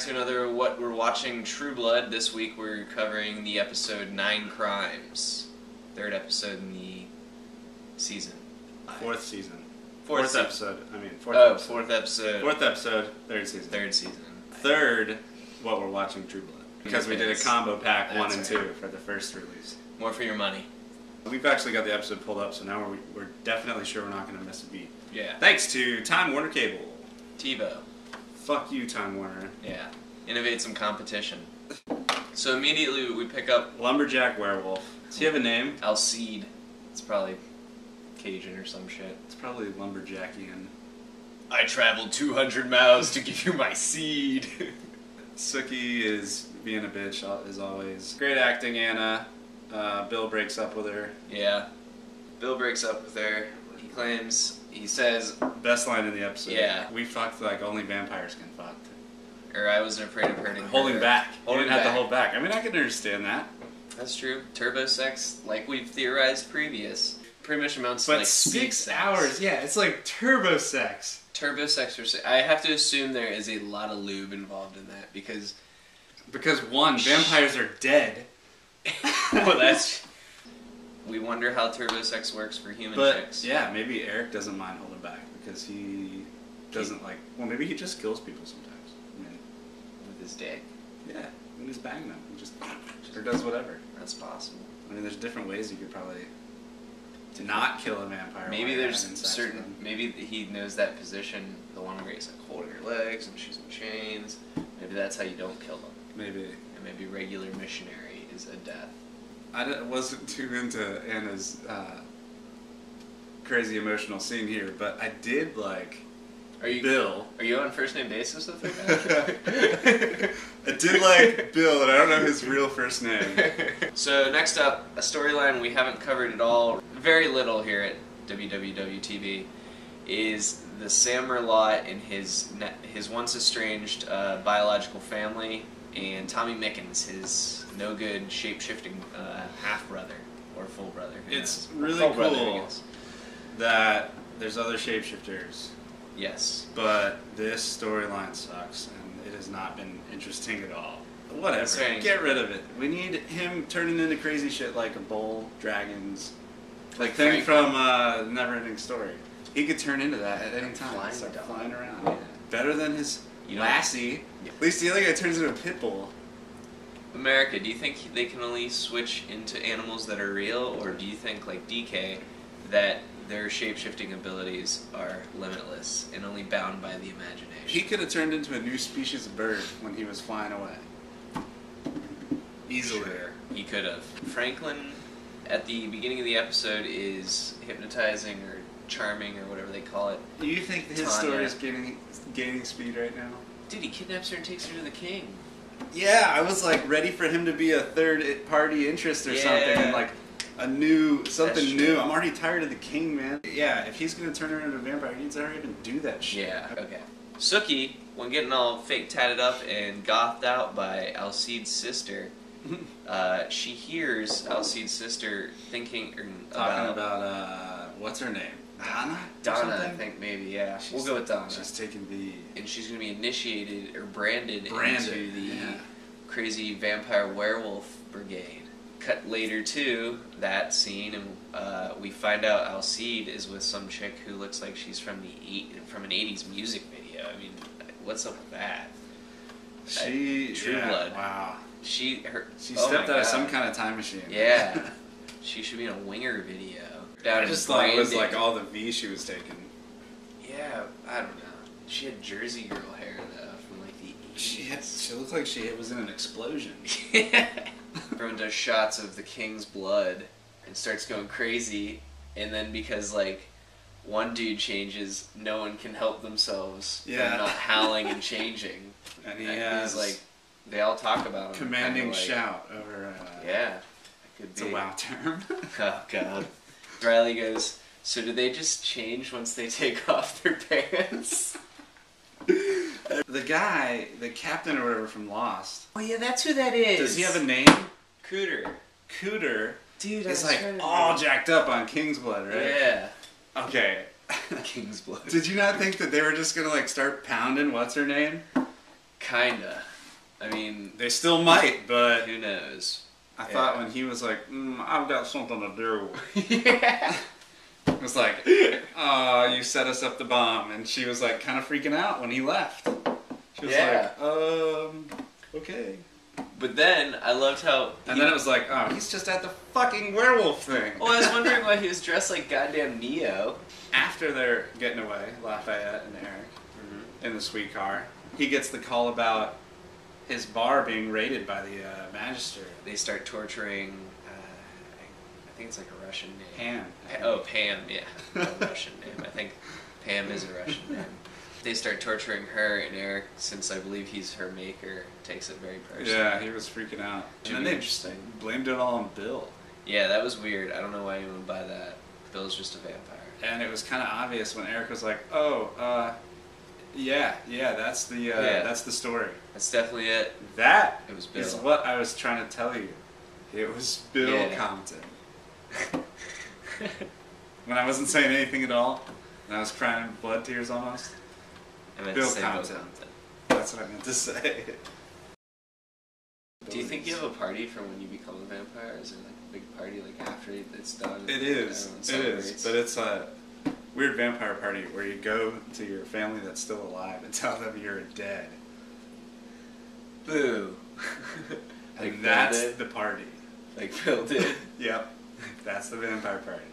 to another What We're Watching True Blood. This week we're covering the episode Nine Crimes. Third episode in the season. Fourth season. Fourth Fourth, se- episode. I mean, fourth Oh, episode. fourth episode. Fourth episode, third season. Third season. Third, what we're watching True Blood. Because we did a combo pack one and That's two for the first release. More for your money. We've actually got the episode pulled up, so now we're, we're definitely sure we're not going to miss a beat. Yeah. Thanks to Time Warner Cable. TiVo. Fuck you, Time Warner. Yeah. Innovate some competition. So immediately we pick up Lumberjack Werewolf. Does he have a name? Alcide. It's probably Cajun or some shit. It's probably Lumberjackian. I traveled 200 miles to give you my seed. Sookie is being a bitch as always. Great acting, Anna. Uh, Bill breaks up with her. yeah. Bill breaks up with her. He claims, he says, Best line in the episode. Yeah. We fucked like only vampires can fuck. or I wasn't afraid of hurting her. Holding back. Holding you didn't have back. to hold back. I mean, I can understand that. That's true. Turbo sex, like we've theorized previous, pretty much amounts to But like six sex. hours, yeah, it's like turbo sex. Turbo sex or se- I have to assume there is a lot of lube involved in that because Because one, vampires are dead. well that's we wonder how turbo sex works for human But chicks. yeah, maybe Eric doesn't mind holding back because he doesn't like. Well, maybe he just kills people sometimes. I mean, With his dick. yeah, he just bang them. He just or does whatever. That's possible. I mean, there's different ways you could probably to not kill a vampire. Maybe there's certain maybe he knows that position, the one where he's like holding her legs and she's in chains. Maybe that's how you don't kill them. Maybe And maybe regular missionary is a death. I wasn't too into Anna's uh, crazy emotional scene here, but I did like Are you Bill. Are you on first name basis with guy? I did like Bill, and I don't know his real first name. so next up, a storyline we haven't covered at all, very little here at WWWTV, is the Sam Merlotte and his his once estranged uh, biological family, and Tommy Mickens, his no good shape shifting uh, half brother or full brother. It's knows? really Full brother, cool. guess. that there's other shapeshifters, Yes. but this storyline sucks, and it has not been interesting at all. Whatever, Concerning- get rid of it. We need him turning into crazy shit like a bull, dragons, like Like thing Frank- from uh, Neverending Story. He could turn into that at any time. Flying Start flying around. Yeah. Better than his You know- lassie. Yeah. At least the other guy turns into a pit bull. America, do you think they can only switch into animals that are real, or do you think, like DK, that their shapeshifting abilities are limitless and only bound by the imagination? He could have turned into a new species of bird when he was flying away. Easily. Sure, he could have. Franklin, at the beginning of the episode, is hypnotizing or charming or whatever they call it. Do you think his Tanya. story is gaining gaining speed right now? Dude, he kidnaps her and takes her to the king. Yeah, I was like ready for him to be a third party interest or something, and like a new something new. I'm already tired of the king, man. Yeah, if he's gonna turn her into a vampire, he needs to hurry up and do that shit. Yeah, okay. Sookie, when getting all fake tatted up and gothed out by Alcide's sister, uh, she hears Alcide's sister thinking er, Talking about, about uh, what's her name? Donna. Donna, I think maybe, yeah. She's- we'll go with Donna. She's taking the and she's going to be initiated or branded, Branded, into the yeah. crazy vampire werewolf brigade. Cut later to that scene, and uh, we find out Alcide is with some chick who looks like she's from the eight, from an '80s music video. I mean, what's up with that? she True yeah, Blood. Wow. She her She oh stepped out of some kind of time machine. Yeah, she should be in a Winger video. Down I just thought it was like all the V she was taking. Yeah, I don't know. She had Jersey girl hair though from like the 80s. She had, she looked like she was in an explosion. Everyone does shots of the king's blood and starts going crazy, and then because like one dude changes, no one can help themselves Yeah. from not howling and changing. And he And has he's like, they all talk about him. commanding like, shout over. Uh, Yeah, could It's be. a wow term. Oh god. Riley goes. So do they just change once they take off their pants? the guy, the captain or whatever from Lost, Oh yeah, that's who that is. does he have a name? cooter? Cooter Dude, is like all jacked up on King's Blood, right? Yeah. Okay. King's blood. Did you not think that they were just gonna like start pounding what's her name? Kinda. I mean, They still might, but who knows? I Yeah. thought when he was like, mm, "I've got something to do," yeah. it was like, "Oh, you set us up the bomb," and she was like, kind of freaking out when he left. She was Yeah. like, "Um, okay." But then I loved how. And he- then it was like, "Oh, he's just at the fucking werewolf thing." Well, I was wondering why he was dressed like goddamn Neo. After they're getting away, Lafayette and Eric in the sweet car, he gets the call about his bar being raided by the uh, magistrate. They start torturing. Uh, I think it's like a Russian name. Pam. Pa- oh, Pam. Yeah, a Russian name. I think Pam is a Russian name. They start torturing her, and Eric, since I believe he's her maker, takes it very personally. Yeah, he was freaking out. And then they interesting. blamed it all on Bill. Yeah, that was weird. I don't know why anyone would buy that. Bill's just a vampire. And it was kind of obvious when Eric was like, "Oh, uh, yeah, yeah, that's the uh, Yeah. that's the story. That's definitely it. That It was is Bill. what I was trying to tell you. It was Bill Yeah. Compton. When I wasn't saying anything at all, and I was crying blood tears almost. Bill Compton. Bill Compton. That's what I meant to say. Do you think you have a party for when you become a vampire? Is it like a big party like after it's done? It is. It is. But it's a weird vampire party where you go to your family that's still alive and tell them you're dead. Boo. like And that's the party. Like Phil did. Yep. That's the vampire party.